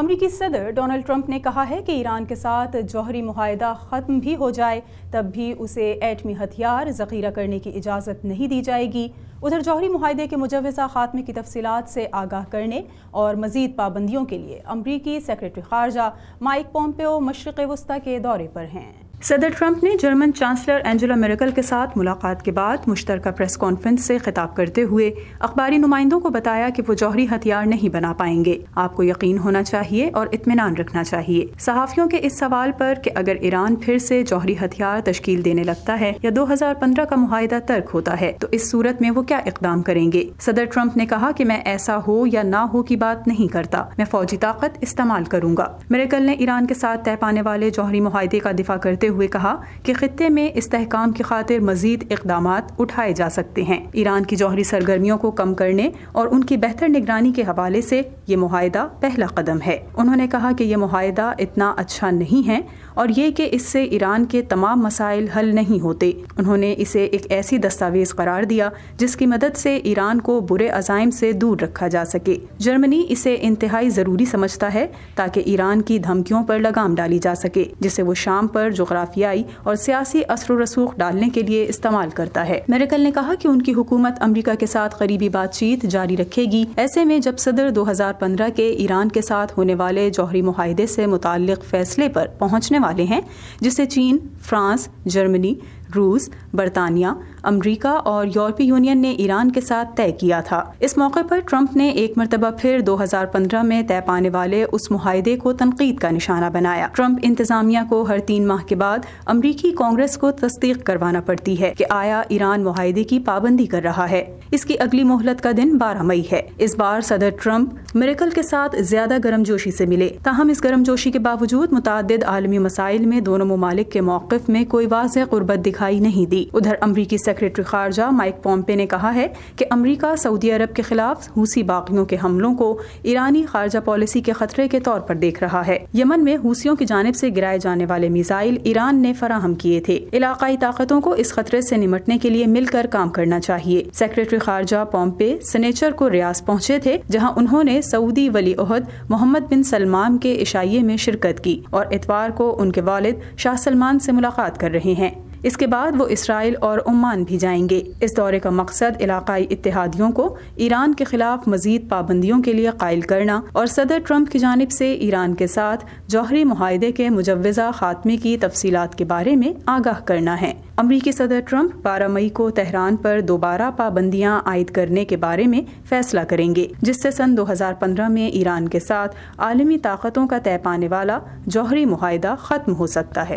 امریکی صدر Donald Trump نے کہا ہے کہ ایران کے ساتھ جوہری معاہدہ ختم بھی ہو جائے، تب بھی اسے ایٹمی ہتھیار ذخیرہ کرنے کی اجازت نہیں دی جائے گی۔ ادھر جوہری معاہدے کے مجوزہ خاتمے کی تفصیلات سے آگاہ کرنے اور مزید پابندیوں کے لیے امریکی سیکرٹری خارجہ مائک پومپیو مشرق وسطی کے دورے پر ہیں۔ صدر ٹرمپ نے جرمن چانسلر اینجلا میرکل کے ساتھ ملاقات کے بعد مشترکہ پریس کانفرنس سے خطاب کرتے ہوئے اخباری نمائندوں کو بتایا کہ وہ جوہری ہتھیار نہیں بنا پائیں گے۔ آپ کو یقین ہونا چاہیے اور اطمینان رکھنا چاہیے۔ صحافیوں کے اس سوال پر کہ اگر ایران پھر سے جوہری ہتھیار تشکیل دینے لگتا ہے یا دو ہزار پندرہ کا معاہدہ ترک ہوتا ہے، تو اس صورت میں وہ کیا اقدام کریں گے؟ صدر ٹرمپ نے کہا کہ میں ایسا ہو یا نہ ہو کی بات نہیں کرتا، میں فوجی طاقت استعمال کروں گا۔ میرکل نے ایران کے ساتھ طے پانے والے جوہری معاہدے کا دفاع کرتے ہوئے کہا کہ خطے میں استحکام کی خاطر مزید اقدامات اٹھائے جا سکتے ہیں۔ ایران کی جوہری سرگرمیوں کو کم کرنے اور ان کی بہتر نگرانی کے حوالے سے یہ معاہدہ پہلا قدم ہے۔ انہوں نے کہا کہ یہ معاہدہ اتنا اچھا نہیں ہے اور یہ کہ اس سے ایران کے تمام مسائل حل نہیں ہوتے۔ انہوں نے اسے ایک ایسی دستاویز قرار دیا جس کی مدد سے ایران کو برے عزائم سے دور رکھا جا سکے۔ جرمنی اسے انتہائی ضروری سمجھتا ہے تاکہ ایران کی دھمکیوں پر لگام ڈالی جا سکے جسے وہ شام پر جغرافیائی اور سیاسی اثر و رسوخ ڈالنے کے لیے استعمال کرتا ہے۔ میریکل نے کہا کہ ان کی حکومت امریکہ کے ساتھ قریبی بات چیت جاری رکھے گی۔ ایسے میں جب صدر دو ہزار پندرہ کے ایران کے ساتھ ہونے والے جوہری معاہدے سے متعلق فیصلے پر پہنچنے والے ہیں، جسے چین، فرانس، جرمنی روس، برطانیہ، امریکہ اور یورپی یونین نے ایران کے ساتھ طے کیا تھا۔ اس موقع پر ٹرمپ نے ایک مرتبہ پھر دو ہزار پندرہ میں طے پانے والے اس معاہدے کو تنقید کا نشانہ بنایا۔ ٹرمپ انتظامیہ کو ہر تین ماہ کے بعد امریکی کانگریس کو تصدیق کروانا پڑتی ہے کہ آیا ایران معاہدے کی پابندی کر رہا ہے۔ اس کی اگلی مہلت کا دن بارہ مئی ہے۔ اس بار صدر ٹرمپ میریکل کے ساتھ زیادہ گرم جوشی سے ملے۔ تاہم، اس گرم جوشی کے باوجود متعدد عالمی مسائل میں دونوں ممالک کے موقف میں کوئی واضح قربت دکھا دکھائی نہیں دی۔ ادھر امریکی سیکرٹری خارجہ مائک پومپے نے کہا ہے کہ امریکہ، سعودی عرب کے خلاف حوثی باغیوں کے حملوں کو ایرانی خارجہ پالیسی کے خطرے کے طور پر دیکھ رہا ہے۔ یمن میں حوثیوں کی جانب سے گرائے جانے والے میزائل ایران نے فراہم کیے تھے۔ علاقائی طاقتوں کو اس خطرے سے نمٹنے کے لیے مل کر کام کرنا چاہیے۔ سیکرٹری خارجہ پومپے سنیچر کو ریاض پہنچے تھے، جہاں انہوں نے سعودی ولی عہد محمد بن سلمان کے عشائیے میں شرکت کی اور اتوار کو ان کے والد شاہ سلمان سے ملاقات کر رہے ہیں۔ اس کے بعد وہ اسرائیل اور عمان بھی جائیں گے۔ اس دورے کا مقصد علاقائی اتحادیوں کو ایران کے خلاف مزید پابندیوں کے لیے قائل کرنا اور صدر ٹرمپ کی جانب سے ایران کے ساتھ جوہری معاہدے کے مجوزہ خاتمے کی تفصیلات کے بارے میں آگاہ کرنا ہے۔ امریکی صدر ٹرمپ بارہ مئی کو تہران پر دوبارہ پابندیاں عائد کرنے کے بارے میں فیصلہ کریں گے، جس سے سن دو ہزار پندرہ میں ایران کے ساتھ عالمی طاقتوں کا طے پانے والا جوہری معاہدہ ختم ہو سکتا ہے۔